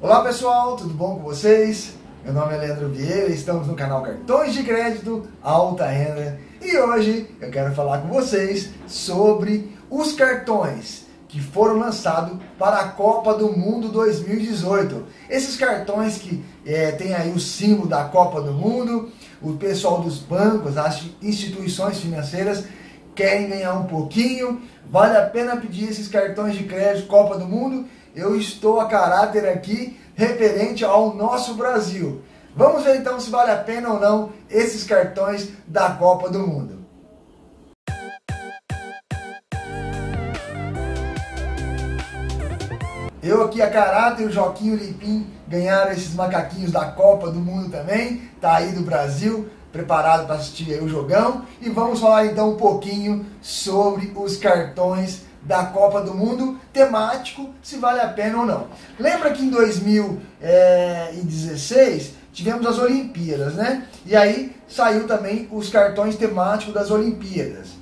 Olá pessoal, tudo bom com vocês? Meu nome é Leandro Vieira, estamos no canal Cartões de Crédito Alta Renda e hoje eu quero falar com vocês sobre os cartões que foram lançados para a Copa do Mundo 2018. Esses cartões que é, tem aí o símbolo da Copa do Mundo, o pessoal dos bancos, as instituições financeiras querem ganhar um pouquinho, vale a pena pedir esses cartões de crédito Copa do Mundo? Eu estou a caráter aqui referente ao nosso Brasil. Vamos ver então se vale a pena ou não esses cartões da Copa do Mundo. Eu aqui a caráter, o Joquinho Limpim ganharam esses macaquinhos da Copa do Mundo também, tá aí do Brasil, preparado para assistir o jogão. E vamos falar então um pouquinho sobre os cartões da Copa do Mundo temático, se vale a pena ou não. Lembra que em 2016 tivemos as Olimpíadas, né? E aí saiu também os cartões temáticos das Olimpíadas.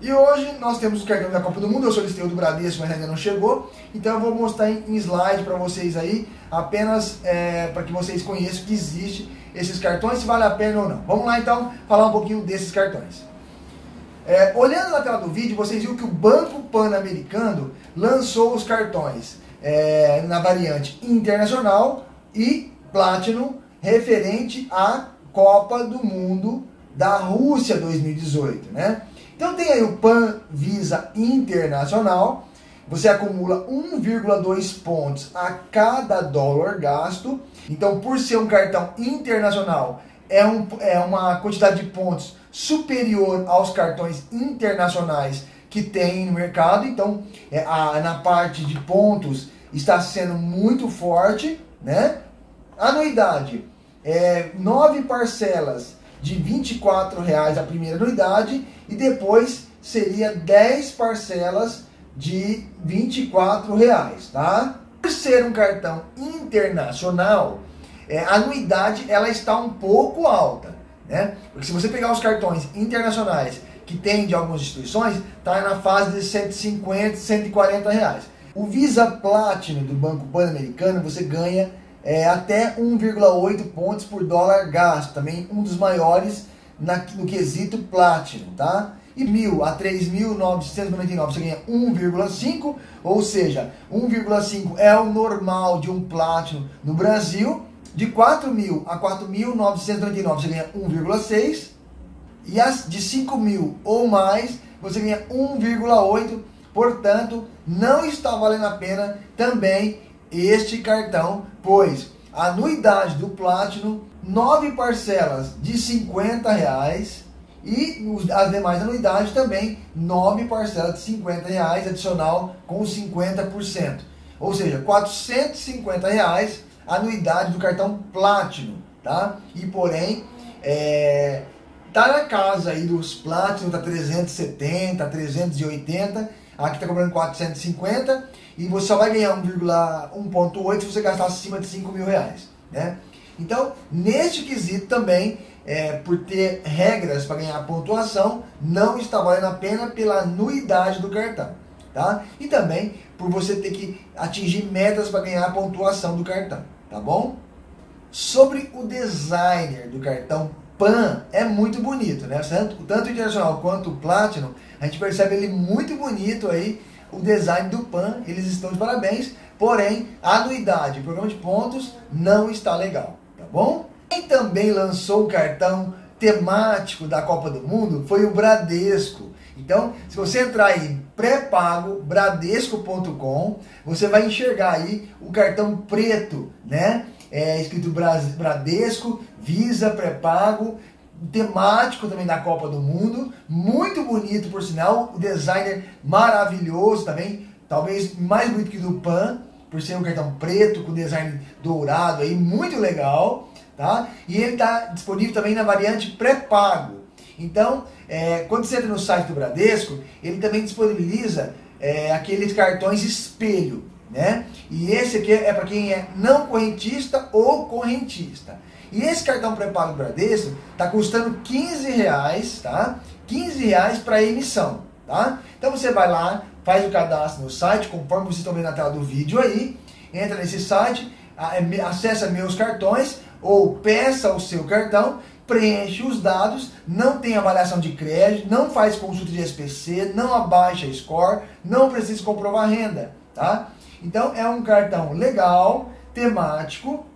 E hoje nós temos o cartão da Copa do Mundo, eu solicitei o do Bradesco, mas ainda não chegou. Então eu vou mostrar em, slide para vocês aí, apenas é, para que vocês conheçam que existe esses cartões, se vale a pena ou não. Vamos lá então falar um pouquinho desses cartões. É, olhando na tela do vídeo, vocês viram que o Banco Pan-Americano lançou os cartões é, na variante internacional e Platinum referente à Copa do Mundo da Rússia 2018, né? Então tem aí o Pan Visa Internacional, você acumula 1,2 pontos a cada dólar gasto. Então, por ser um cartão internacional, é, um, é uma quantidade de pontos superior aos cartões internacionais que tem no mercado. Então, é, a, na parte de pontos está sendo muito forte, né? Anuidade, é, nove parcelas de R$ reais a primeira anuidade e depois seria 10 parcelas de R$ reais, tá? Por ser um cartão internacional, é, anuidade ela está um pouco alta, né? Porque se você pegar os cartões internacionais que tem de algumas instituições, está na fase de 150, 140 reais. O Visa Platinum do Banco Pan-Americano você ganha é, até 1,8 pontos por dólar gasto, também um dos maiores na, no quesito Platinum, tá? E 1.000 a 3.999 você ganha 1,5, ou seja, 1,5 é o normal de um Platinum no Brasil. De 4.000 a 4.999 você ganha 1,6. E as de 5.000 ou mais você ganha 1,8. Portanto, não está valendo a pena também este cartão, pois a anuidade do Platinum, nove parcelas de 50 reais e as demais anuidades também, nove parcelas de 50 reais adicional com 50%. Ou seja, 450 reais anuidade do cartão Platinum, tá? E porém, é, tá na casa aí dos Platinum, tá 370, 380, aqui tá cobrando 450 e você só vai ganhar 1,1.8 se você gastar acima de 5 mil reais. Né? Então, neste quesito também, é, por ter regras para ganhar pontuação, não está valendo a pena pela anuidade do cartão. Tá? E também por você ter que atingir metas para ganhar a pontuação do cartão. Tá bom? Sobre o designer do cartão PAN, é muito bonito, né? Tanto, tanto o internacional quanto o Platinum, a gente percebe ele muito bonito aí o design do PAN, eles estão de parabéns, porém a anuidade, o programa de pontos não está legal, tá bom? Quem também lançou o cartão temático da Copa do Mundo foi o Bradesco. Então, se você entrar em pré-pago bradesco.com, você vai enxergar aí o cartão preto, né? É escrito Bradesco, Visa pré-pago, temático também da Copa do Mundo, muito bonito por sinal, o designer maravilhoso também, talvez mais bonito que do Pan, por ser um cartão preto com design dourado aí, muito legal, tá? E ele está disponível também na variante pré-pago. Então, é, quando você entra no site do Bradesco, ele também disponibiliza é, aqueles cartões espelho, né? E esse aqui é para quem é não correntista ou correntista. E esse cartão pré-pago do Bradesco está custando 15 reais, tá? 15 reais para emissão, tá? Então você vai lá, faz o cadastro no site, conforme vocês estão vendo na tela do vídeo aí, entra nesse site, acessa meus cartões ou peça o seu cartão, preenche os dados, não tem avaliação de crédito, não faz consulta de SPC, não abaixa score, não precisa comprovar renda, tá? Então é um cartão legal, temático,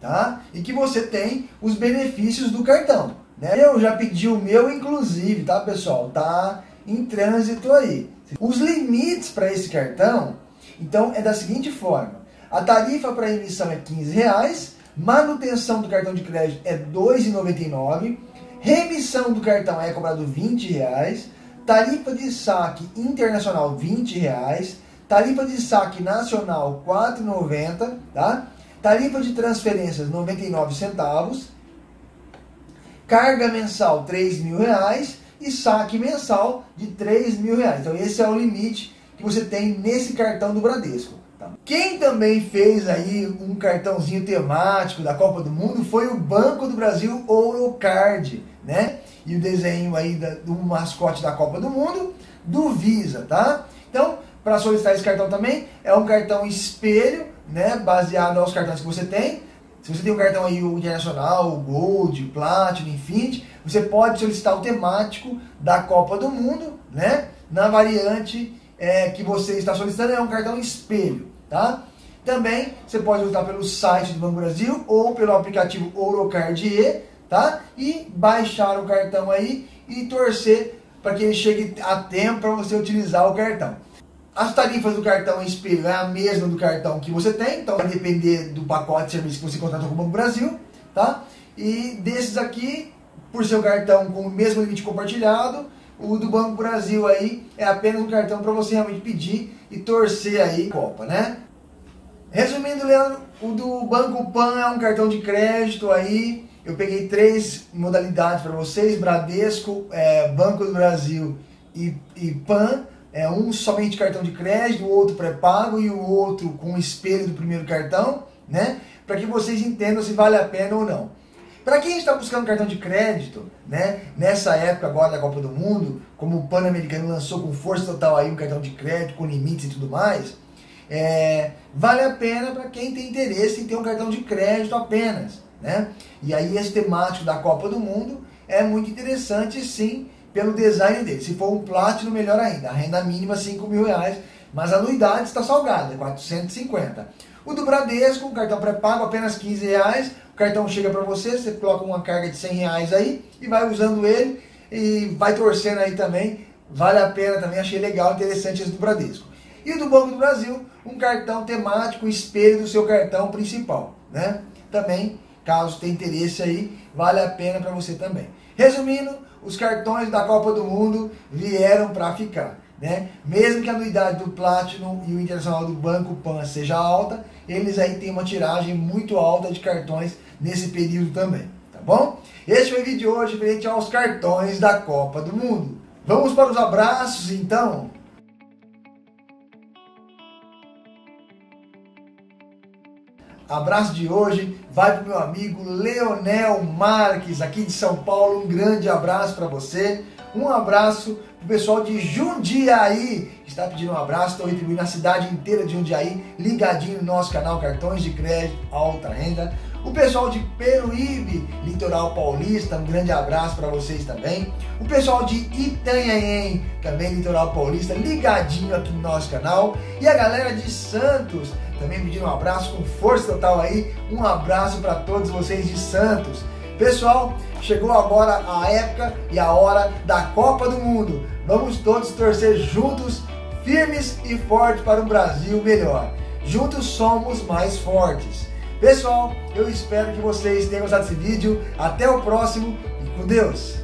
tá? E que você tem os benefícios do cartão. Né? Eu já pedi o meu, inclusive, tá, pessoal? Tá em trânsito aí. Os limites para esse cartão, então, é da seguinte forma: a tarifa para emissão é 15 reais, manutenção do cartão de crédito é R$ 2,99, remissão do cartão é cobrado 20 reais, tarifa de saque internacional 20 reais, tarifa de saque nacional R$ 4,90, tá? Tarifa de transferências 99 centavos, carga mensal R$ mil reais e saque mensal de R$ mil reais. Então esse é o limite que você tem nesse cartão do Bradesco. Tá? Quem também fez aí um cartãozinho temático da Copa do Mundo foi o Banco do Brasil Ourocard, né? E o desenho aí da, do mascote da Copa do Mundo do Visa, tá? Então, para solicitar esse cartão também, é um cartão espelho, né? Baseado aos cartões que você tem. Se você tem um cartão aí o Internacional, o Gold, Platinum, Infinity, você pode solicitar o temático da Copa do Mundo, né? Na variante é, que você está solicitando é um cartão espelho, tá? Também você pode usar pelo site do Banco Brasil ou pelo aplicativo Ourocard tá? E baixar o cartão aí e torcer para que ele chegue a tempo para você utilizar o cartão. As tarifas do cartão espelho é a mesma do cartão que você tem, então vai depender do pacote de serviço que você contratou com o Banco Brasil, tá? E desses aqui, por seu cartão com o mesmo limite compartilhado, o do Banco Brasil aí é apenas um cartão para você realmente pedir e torcer aí Copa, né? Resumindo, Leandro, o do Banco Pan é um cartão de crédito aí. Eu peguei três modalidades para vocês: Bradesco, é, Banco do Brasil e, e Pan. É um somente cartão de crédito, o outro pré-pago e o outro com o espelho do primeiro cartão, né? Para que vocês entendam se vale a pena ou não. Para quem está buscando cartão de crédito, né, nessa época agora da Copa do Mundo, como o Pan-Americano lançou com força total aí um cartão de crédito com limites e tudo mais, é, vale a pena para quem tem interesse em ter um cartão de crédito apenas, né? E aí esse temático da Copa do Mundo é muito interessante sim pelo design dele. Se for um Platinum, melhor ainda. A renda mínima 5 mil reais, mas a anuidade está salgada, 450. O do Bradesco, o cartão pré-pago, apenas 15 reais cartão chega para você, você coloca uma carga de 100 reais aí e vai usando ele e vai torcendo aí também. Vale a pena também, achei legal, interessante esse do Bradesco. E do Banco do Brasil, um cartão temático, espelho do seu cartão principal, né? Também, caso tenha interesse aí, vale a pena para você também. Resumindo, os cartões da Copa do Mundo vieram para ficar. Né? Mesmo que a anuidade do Platinum e o Internacional do Banco Pan seja alta, eles aí têm uma tiragem muito alta de cartões nesse período também, tá bom? Este foi o vídeo de hoje frente aos cartões da Copa do Mundo. Vamos para os abraços então? Abraço de hoje vai para o meu amigo Leonel Marques, aqui de São Paulo. Um grande abraço para você. Um abraço o pessoal de Jundiaí está pedindo um abraço, estou retribuindo a cidade inteira de Jundiaí, ligadinho no nosso canal Cartões de Crédito Alta Renda. O pessoal de Peruíbe, litoral paulista, um grande abraço para vocês também. O pessoal de Itanhaém, também litoral paulista, ligadinho aqui no nosso canal. E a galera de Santos, também pedindo um abraço com força total aí. Um abraço para todos vocês de Santos. Pessoal, chegou agora a época e a hora da Copa do Mundo. Vamos todos torcer juntos, firmes e fortes para um Brasil melhor. Juntos somos mais fortes. Pessoal, eu espero que vocês tenham gostado desse vídeo. Até o próximo e com Deus!